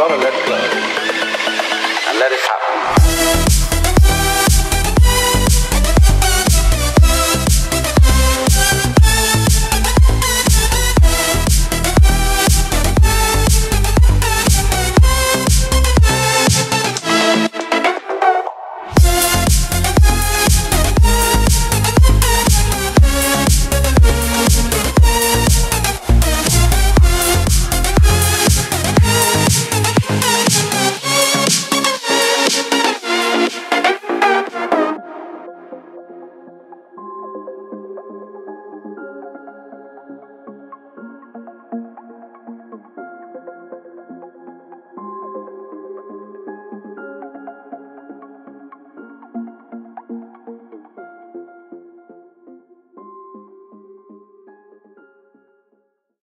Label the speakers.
Speaker 1: gonna let go and let it happen.